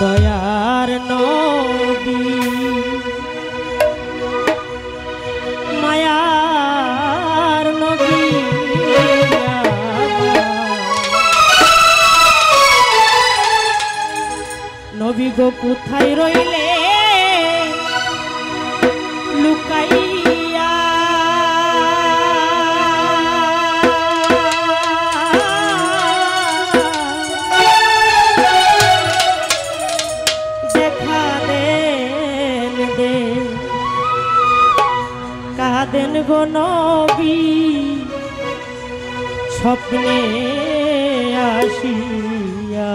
দয়ার নবী। মায়ার নবী নবী গো কোথায় রইলে? নবী স্বপ্নে আসিয়া